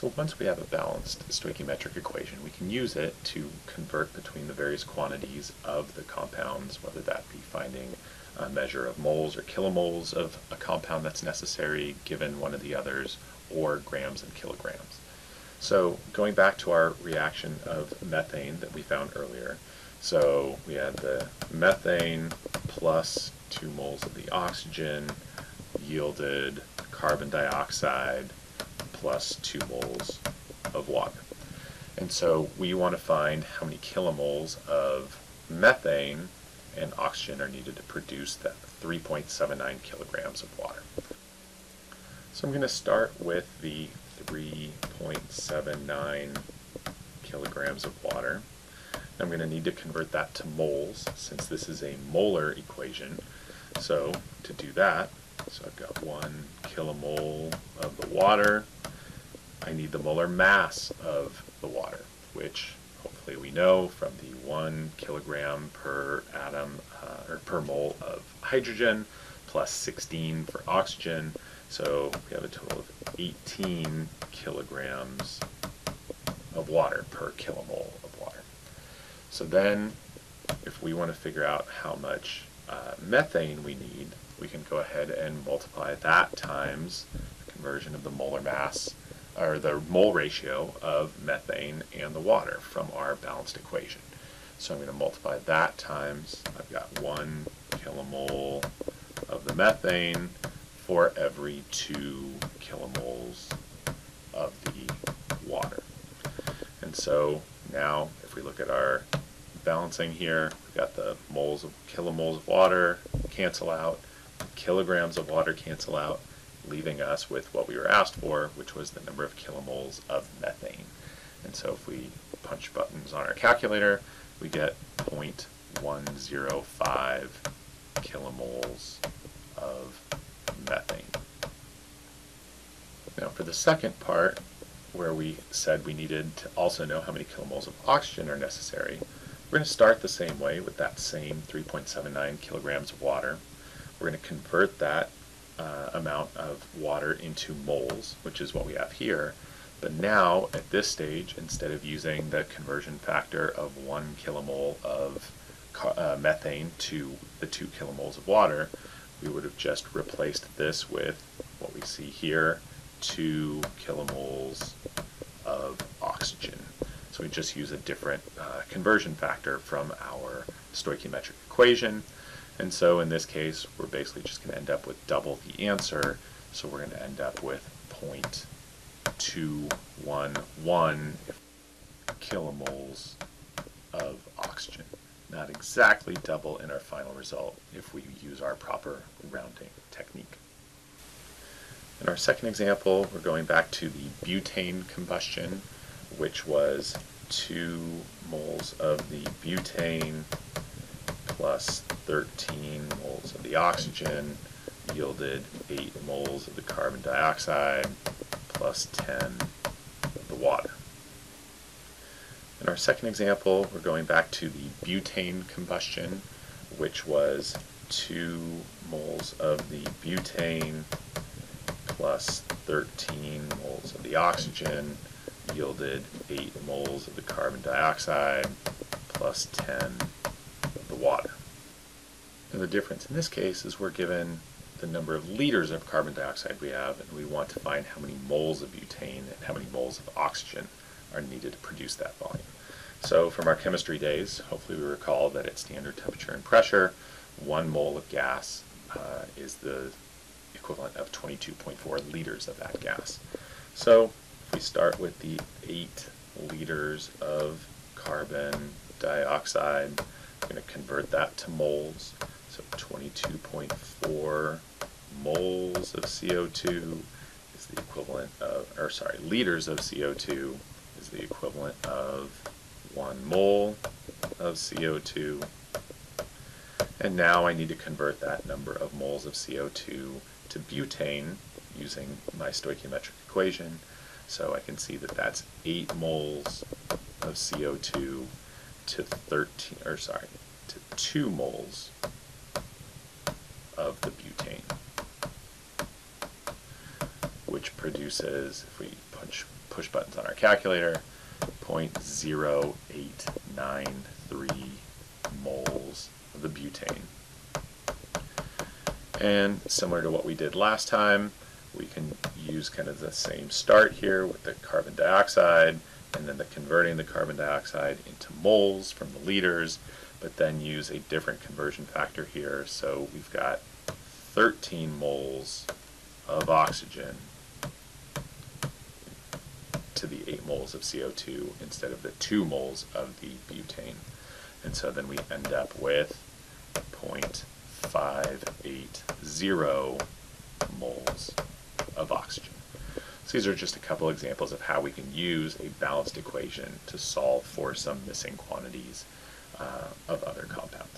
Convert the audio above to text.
So once we have a balanced stoichiometric equation, we can use it to convert between the various quantities of the compounds, whether that be finding a measure of moles or kilomoles of a compound that's necessary given one of the others, or grams and kilograms. So going back to our reaction of methane that we found earlier, so we had the methane plus 2 moles of the oxygen yielded carbon dioxide plus 2 moles of water. And so we want to find how many kilomoles of methane and oxygen are needed to produce that 3.79 kilograms of water. So I'm going to start with the 3.79 kilograms of water. I'm going to need to convert that to moles since this is a molar equation. So to do that, so I've got one kilomole of the water. I need the molar mass of the water, which hopefully we know from the one kilogram per atom uh, or per mole of hydrogen plus 16 for oxygen. So we have a total of 18 kilograms of water per kilomole of water. So then if we want to figure out how much uh, methane we need, we can go ahead and multiply that times the conversion of the molar mass or the mole ratio of methane and the water from our balanced equation. So I'm going to multiply that times, I've got one kilomole of the methane for every two kilomoles of the water. And so now if we look at our balancing here, we've got the moles of kilomoles of water cancel out, kilograms of water cancel out, leaving us with what we were asked for, which was the number of kilomoles of methane. And so if we punch buttons on our calculator, we get 0.105 kilomoles of methane. Now for the second part, where we said we needed to also know how many kilomoles of oxygen are necessary, we're going to start the same way with that same 3.79 kilograms of water. We're going to convert that uh, amount of water into moles, which is what we have here. But now, at this stage, instead of using the conversion factor of one kilomole of uh, methane to the two kilomoles of water, we would have just replaced this with what we see here, two kilomoles of oxygen. So we just use a different uh, conversion factor from our stoichiometric equation. And so in this case, we're basically just going to end up with double the answer. So we're going to end up with 0.211 kilomoles of oxygen. Not exactly double in our final result if we use our proper rounding technique. In our second example, we're going back to the butane combustion, which was 2 moles of the butane plus 13 moles of the oxygen yielded 8 moles of the carbon dioxide plus 10 of the water. In our second example, we're going back to the butane combustion, which was 2 moles of the butane plus 13 moles of the oxygen yielded 8 moles of the carbon dioxide plus 10 the water. And the difference in this case is we're given the number of liters of carbon dioxide we have, and we want to find how many moles of butane and how many moles of oxygen are needed to produce that volume. So from our chemistry days, hopefully we recall that at standard temperature and pressure, one mole of gas uh, is the equivalent of 22.4 liters of that gas. So if we start with the 8 liters of carbon dioxide, I'm going to convert that to moles. So 22.4 moles of CO2 is the equivalent of, or sorry, liters of CO2 is the equivalent of 1 mole of CO2. And now I need to convert that number of moles of CO2 to butane using my stoichiometric equation. So I can see that that's 8 moles of CO2 to 13, or sorry, to 2 moles of the butane, which produces, if we punch push buttons on our calculator, 0.0893 moles of the butane. And similar to what we did last time, we can use kind of the same start here with the carbon dioxide and then the converting the carbon dioxide into moles from the liters, but then use a different conversion factor here. So we've got 13 moles of oxygen to the 8 moles of CO2 instead of the 2 moles of the butane. And so then we end up with 0.580 moles of oxygen. So these are just a couple examples of how we can use a balanced equation to solve for some missing quantities uh, of other compounds.